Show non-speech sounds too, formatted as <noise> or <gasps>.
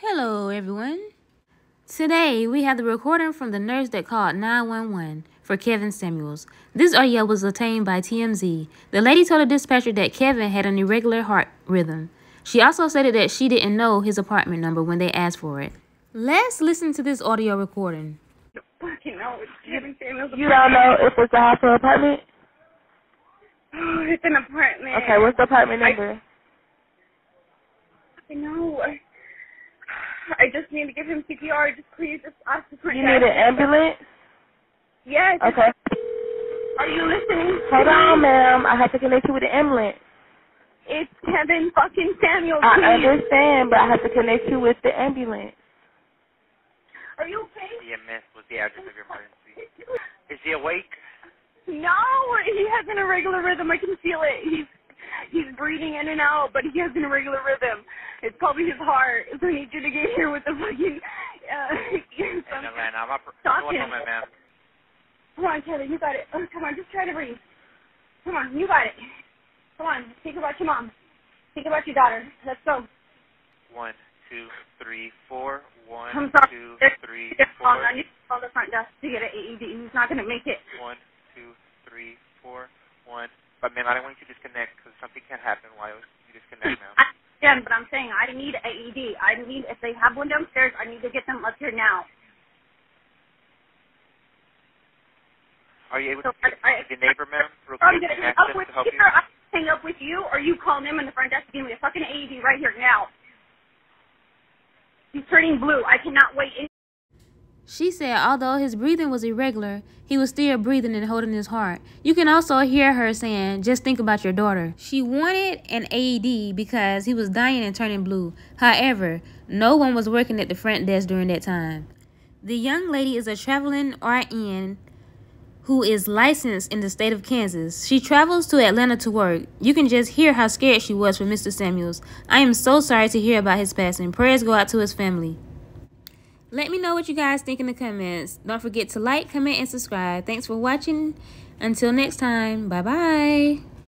Hello, everyone. Today, we have the recording from the nurse that called 911 for Kevin Samuels. This audio was obtained by TMZ. The lady told the dispatcher that Kevin had an irregular heart rhythm. She also stated that she didn't know his apartment number when they asked for it. Let's listen to this audio recording. Fucking know. It's Kevin Samuels. You don't know if it's a hospital apartment? Oh, <gasps> it's an apartment. Okay, what's the apartment number? I know. I just need to give him CPR. Just please, just ask the front You need an ambulance? Yes. Okay. Are you listening? Hold on, ma'am. I have to connect you with the ambulance. It's Kevin fucking Samuels. I understand, but I have to connect you with the ambulance. Are you okay? EMS was the address of your emergency. Is he awake? No, he has an irregular rhythm. I can feel it. He's he's breathing in and out, but he has an irregular rhythm. It's probably his heart. So need you to get here with the fucking. Uh, <laughs> some- Atlanta. I'm up. Stop him. moment, ma'am. Come on, Kevin, you got it. Oh, come on, just try to breathe. Come on, you got it. Come on, think about your mom. Think about your daughter. Let's go. One, two, three, four. One, I'm sorry. two, three, four. I need to call the front desk to get an AED. He's not going to make it. One, two, three, four. One. But man, I don't want you to disconnect because something can happen while you disconnect now. I understand, but I'm saying I need an AED. I need, if they have one downstairs, I need to get them up here now. Are you able So to I- I- the neighbor, ma'am, real I'm quick? hang up with to help you. you? I hang up with you, or you call them in the front desk to give me a fucking AED right here now. He's turning blue. I cannot wait. any- She said although his breathing was irregular, he was still breathing and holding his heart. You can also hear her saying, just think about your daughter. She wanted an AED because he was dying and turning blue. However, no one was working at the front desk during that time. The young lady is a traveling RN who is licensed in the state of Kansas. She travels to Atlanta to work. You can just hear how scared she was for Mr. Samuels. I am so sorry to hear about his passing. Prayers go out to his family. Let me know what you guys think in the comments. Don't forget to like, comment, and subscribe. Thanks for watching. Until next time, bye bye.